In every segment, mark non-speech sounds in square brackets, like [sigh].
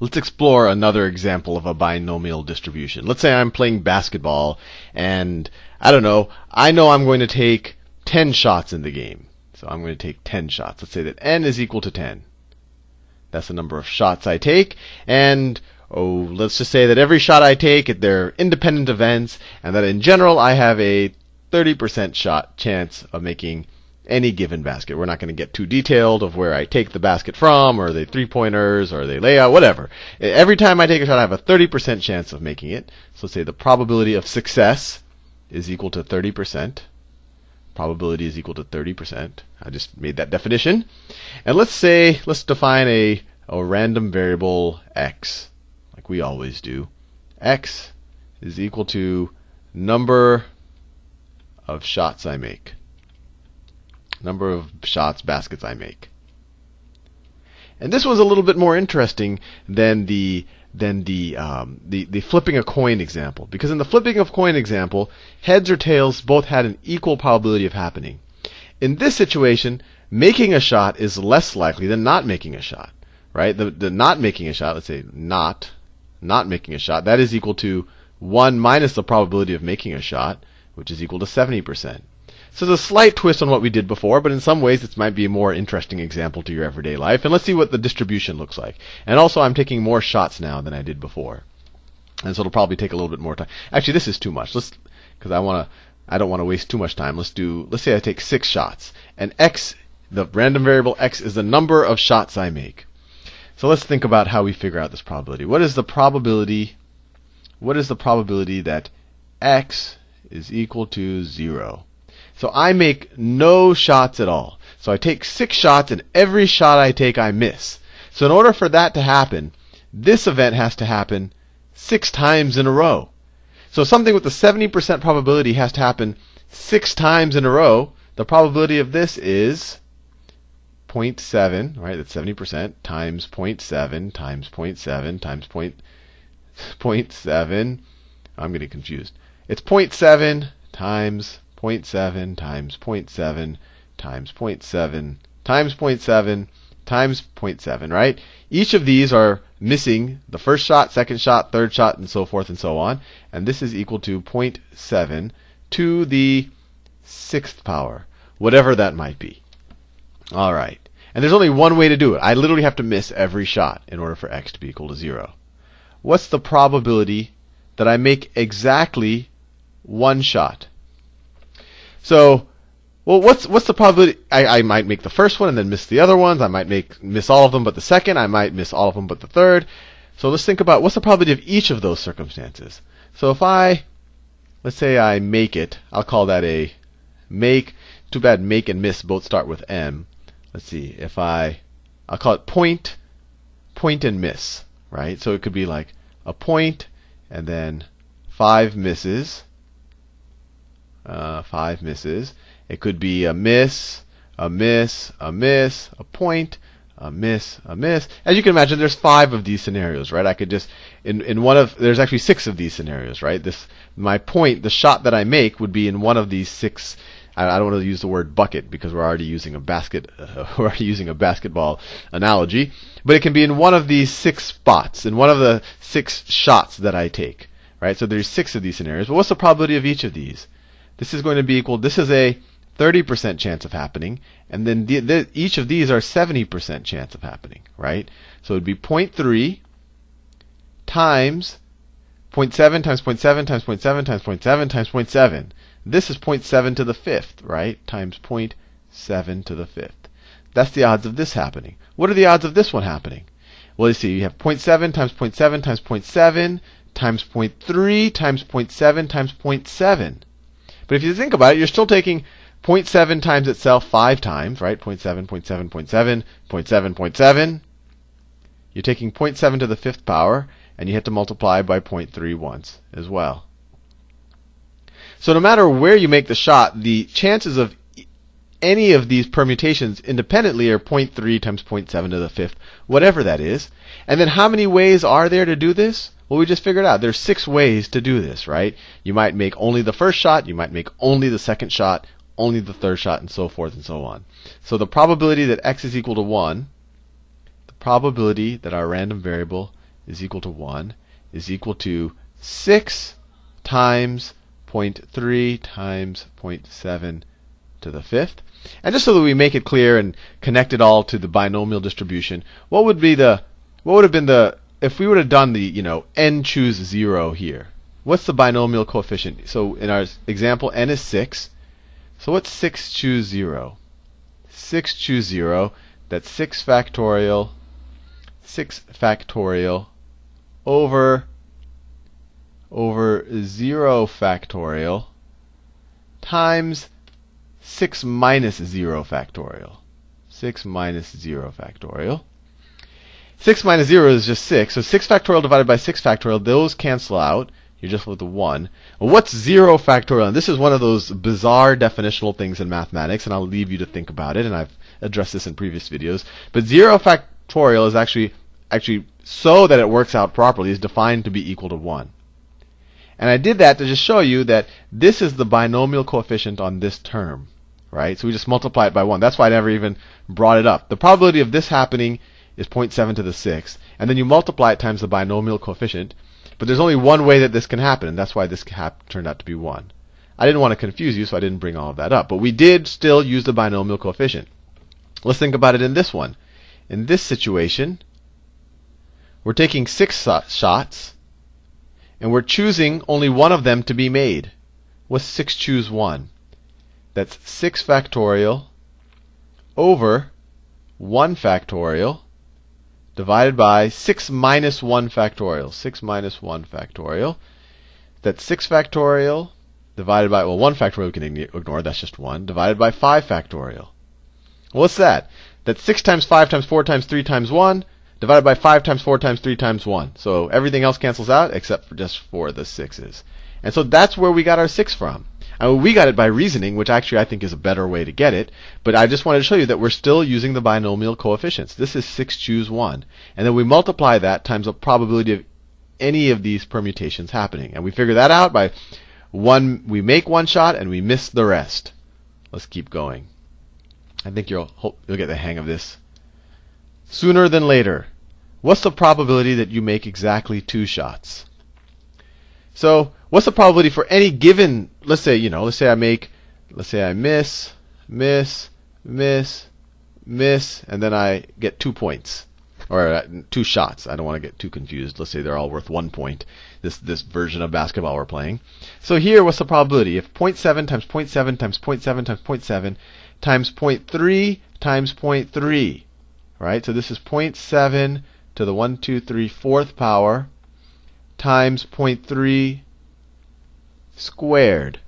let's explore another example of a binomial distribution. Let's say I'm playing basketball and I don't know, I know I'm going to take 10 shots in the game. So I'm going to take 10 shots. Let's say that n is equal to 10. That's the number of shots I take. And oh, let's just say that every shot I take, they're independent events, and that in general I have a 30% shot chance of making any given basket. We're not going to get too detailed of where I take the basket from, or the three pointers, or the layout, whatever. Every time I take a shot, I have a 30% chance of making it. So let's say the probability of success is equal to 30%. Probability is equal to 30%. I just made that definition. And let's say, let's define a, a random variable x, like we always do. x is equal to number of shots I make number of shots, baskets I make. And this one's a little bit more interesting than the than the, um, the the flipping a coin example, because in the flipping of coin example, heads or tails both had an equal probability of happening. In this situation, making a shot is less likely than not making a shot, right? The the not making a shot, let's say not not making a shot, that is equal to one minus the probability of making a shot, which is equal to 70%. So it's a slight twist on what we did before, but in some ways this might be a more interesting example to your everyday life. And let's see what the distribution looks like. And also I'm taking more shots now than I did before. And so it'll probably take a little bit more time. Actually, this is too much. Let's, because I want to, I don't want to waste too much time. Let's do, let's say I take six shots. And x, the random variable x is the number of shots I make. So let's think about how we figure out this probability. What is the probability, what is the probability that x is equal to zero? So I make no shots at all. So I take six shots, and every shot I take, I miss. So in order for that to happen, this event has to happen six times in a row. So something with a 70% probability has to happen six times in a row. The probability of this is 0.7, right? That's 70% times 0.7 times 0.7 times [laughs] 0.7. I'm getting confused. It's 0.7 times 0.7 times 0.7 times 0.7 times 0.7 times 0.7, right? Each of these are missing the first shot, second shot, third shot, and so forth and so on. And this is equal to 0.7 to the sixth power, whatever that might be. All right. And there's only one way to do it. I literally have to miss every shot in order for x to be equal to 0. What's the probability that I make exactly one shot? So, well, what's what's the probability? I, I might make the first one and then miss the other ones. I might make miss all of them but the second. I might miss all of them but the third. So let's think about what's the probability of each of those circumstances. So if I, let's say I make it, I'll call that a make. Too bad make and miss both start with M. Let's see. If I, I'll call it point, point and miss, right? So it could be like a point and then five misses five misses. It could be a miss, a miss, a miss, a point, a miss, a miss. As you can imagine, there's five of these scenarios, right? I could just in in one of there's actually six of these scenarios, right? This my point, the shot that I make would be in one of these six. I, I don't want to use the word bucket because we're already using a basket. Uh, [laughs] we're already using a basketball analogy, but it can be in one of these six spots, in one of the six shots that I take, right? So there's six of these scenarios. But what's the probability of each of these? This is going to be equal, this is a 30% chance of happening, and then the, the, each of these are 70% chance of happening, right? So it would be 0.3 times 0.7 times 0.7 times 0.7 times 0.7 times 0.7. This is 0.7 to the fifth, right? Times 0.7 to the fifth. That's the odds of this happening. What are the odds of this one happening? Well, you see, you have 0.7 times 0.7 times 0.7 times 0.3 times 0.7 times 0.7. But if you think about it, you're still taking 0.7 times itself five times, right? 0.7, 0.7, 0.7, 0.7, 0.7. You're taking 0.7 to the fifth power, and you have to multiply by 0.3 once as well. So no matter where you make the shot, the chances of any of these permutations independently are 0.3 times 0.7 to the fifth, whatever that is. And then how many ways are there to do this? Well, we just figured out there's six ways to do this, right? You might make only the first shot, you might make only the second shot, only the third shot, and so forth and so on. So the probability that x is equal to 1, the probability that our random variable is equal to 1 is equal to 6 times 0.3 times 0.7 to the fifth. And just so that we make it clear and connect it all to the binomial distribution, what would be the what would have been the if we would have done the, you know, n choose 0 here. What's the binomial coefficient? So in our example n is 6. So what's 6 choose 0? 6 choose 0, that's 6 factorial 6 factorial over over 0 factorial times 6 minus 0 factorial. 6 minus 0 factorial. 6 minus 0 is just 6. So 6 factorial divided by 6 factorial, those cancel out. You're just with 1. Well, what's 0 factorial? And this is one of those bizarre definitional things in mathematics, and I'll leave you to think about it, and I've addressed this in previous videos. But 0 factorial is actually actually so that it works out properly is defined to be equal to 1. And I did that to just show you that this is the binomial coefficient on this term, right? So we just multiply it by 1. That's why I never even brought it up. The probability of this happening is 0.7 to the 6th. And then you multiply it times the binomial coefficient. But there's only one way that this can happen, and that's why this turned out to be 1. I didn't want to confuse you, so I didn't bring all of that up. But we did still use the binomial coefficient. Let's think about it in this one. In this situation, we're taking six shots, and we're choosing only one of them to be made. What's 6 choose 1? That's 6 factorial over 1 factorial divided by 6 minus 1 factorial. 6 minus 1 factorial. That's 6 factorial divided by, well, 1 factorial we can ignore, that's just 1, divided by 5 factorial. What's that? That's 6 times 5 times 4 times 3 times 1 divided by 5 times 4 times 3 times 1. So everything else cancels out except for just for the 6's. And so that's where we got our 6 from. I mean, we got it by reasoning, which actually I think is a better way to get it. But I just wanted to show you that we're still using the binomial coefficients. This is 6 choose 1. And then we multiply that times the probability of any of these permutations happening. And we figure that out by one we make one shot and we miss the rest. Let's keep going. I think you'll hope you'll get the hang of this sooner than later. What's the probability that you make exactly two shots? So, what's the probability for any given, let's say, you know, let's say I make, let's say I miss, miss, miss, miss, and then I get two points. Or uh, two shots. I don't want to get too confused. Let's say they're all worth one point. This this version of basketball we're playing. So here, what's the probability? If 0.7 times 0.7 times 0.7 times 0.7 times 0.3 times 0.3, right? So this is 0.7 to the 1, 2, 3, fourth power times 0.3 squared,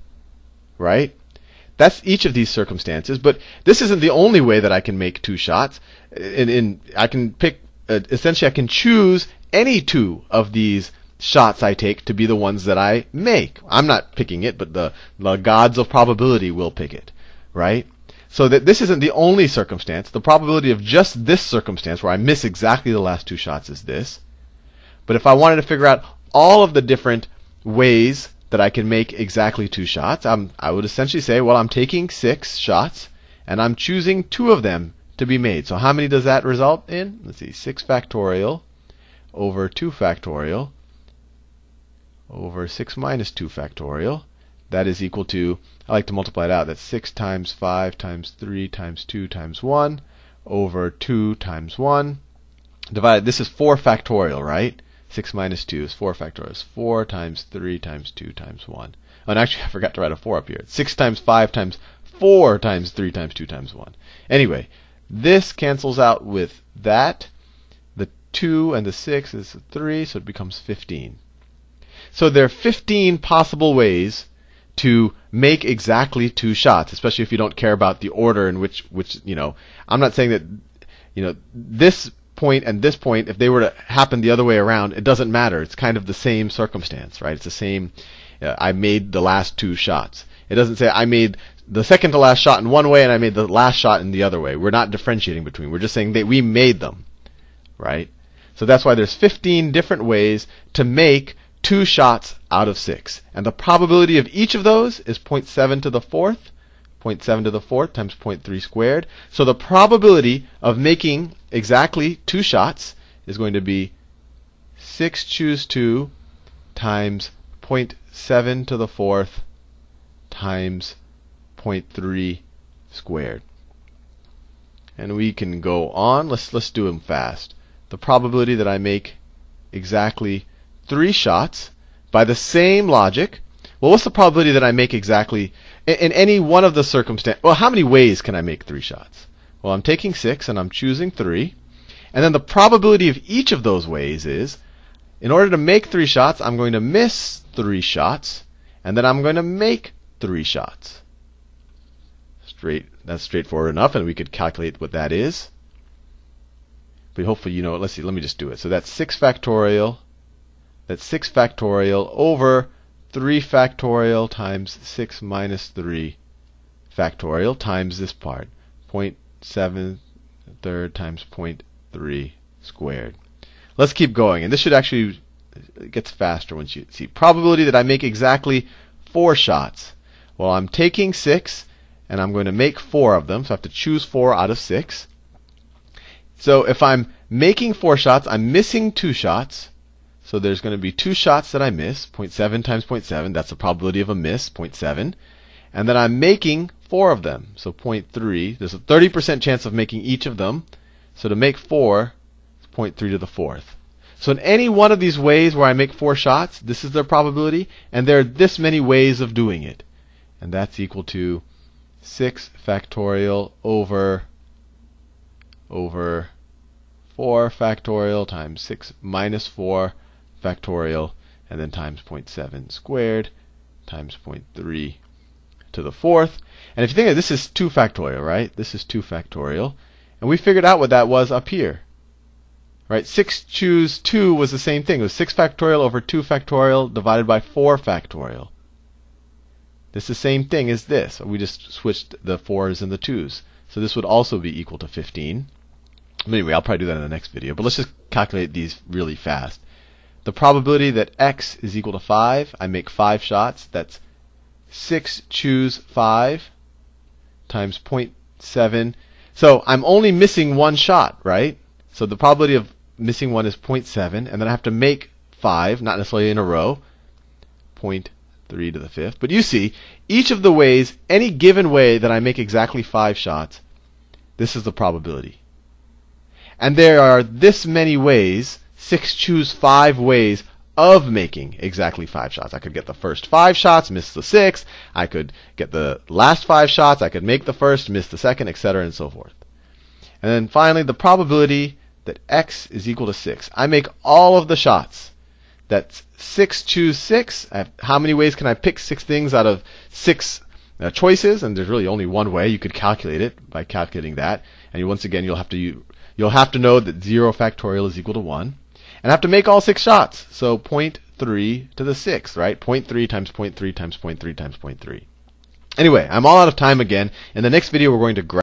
right? That's each of these circumstances, but this isn't the only way that I can make two shots. In, in I can pick uh, essentially I can choose any two of these shots I take to be the ones that I make. I'm not picking it, but the, the gods of probability will pick it, right? So that this isn't the only circumstance. The probability of just this circumstance, where I miss exactly the last two shots, is this. But if I wanted to figure out all of the different ways that I can make exactly two shots, I'm, I would essentially say, well, I'm taking six shots, and I'm choosing two of them to be made. So how many does that result in? Let's see, 6 factorial over 2 factorial over 6 minus 2 factorial that is equal to, I like to multiply it out, that's 6 times 5 times 3 times 2 times 1 over 2 times 1. Divided, this is 4 factorial, right? 6 minus 2 is 4 factorial. It's 4 times 3 times 2 times 1. Oh, and actually, [laughs] I forgot to write a 4 up here. 6 times 5 times 4 times 3 times 2 times 1. Anyway, this cancels out with that. The 2 and the 6 is 3, so it becomes 15. So there are 15 possible ways to make exactly two shots, especially if you don't care about the order in which which you know. I'm not saying that you know this point and this point, if they were to happen the other way around, it doesn't matter. It's kind of the same circumstance, right? It's the same. Uh, I made the last two shots. It doesn't say I made the second to last shot in one way and I made the last shot in the other way. We're not differentiating between. We're just saying that we made them, right? So that's why there's 15 different ways to make two shots out of six. And the probability of each of those is 0.7 to the fourth. 0.7 to the fourth times 0.3 squared. So the probability of making exactly two shots is going to be 6 choose 2 times 0.7 to the fourth times 0.3 squared. And we can go on. Let's let's do them fast. The probability that I make exactly three shots by the same logic. Well, what's the probability that I make exactly in, in any one of the circumstances? Well, how many ways can I make three shots? Well, I'm taking six and I'm choosing three. And then the probability of each of those ways is in order to make three shots, I'm going to miss three shots, and then I'm going to make three shots. Straight, that's straightforward enough, and we could calculate what that is. But hopefully you know it. Let's see, let me just do it. So that's 6 factorial. That's 6 factorial over 3 factorial times 6 minus 3 factorial times this part. 0.7 third times 0.3 squared. Let's keep going. And this should actually gets faster once you see. Probability that I make exactly four shots. Well, I'm taking six and I'm going to make four of them. So I have to choose four out of six. So if I'm making four shots, I'm missing two shots. So there's going to be two shots that I miss. 0.7 times 0.7. That's the probability of a miss, 0.7. And then I'm making four of them. So 0.3. There's a 30% chance of making each of them. So to make four, 0.3 to the fourth. So in any one of these ways where I make four shots, this is their probability, and there are this many ways of doing it. And that's equal to 6 factorial over over 4 factorial times 6 minus 4 factorial, and then times 0.7 squared times 0.3 to the fourth. And if you think of this is 2 factorial, right? This is 2 factorial. And we figured out what that was up here. Right? 6 choose 2 was the same thing. It was 6 factorial over 2 factorial divided by 4 factorial. Is the same thing as this. We just switched the 4s and the 2s. So this would also be equal to 15. Anyway, I'll probably do that in the next video. But let's just calculate these really fast. The probability that x is equal to 5, I make 5 shots. That's 6 choose 5 times 0.7. So I'm only missing one shot, right? So the probability of missing one is 0.7, and then I have to make 5, not necessarily in a row, 0.3 to the fifth. But you see, each of the ways, any given way that I make exactly 5 shots, this is the probability. And there are this many ways, 6 choose 5 ways of making exactly 5 shots. I could get the first 5 shots, miss the sixth. I could get the last 5 shots, I could make the first, miss the second, etc., and so forth. And then finally, the probability that x is equal to 6. I make all of the shots. That's 6 choose 6. Have, how many ways can I pick 6 things out of 6 uh, choices? And there's really only one way. You could calculate it by calculating that. And once again, you'll have to you, you'll have to know that 0 factorial is equal to 1. And have to make all 6 shots. So 0.3 to the 6, right? 0.3 times 0.3 times 0.3 times 0.3. Anyway, I'm all out of time again. In the next video, we're going to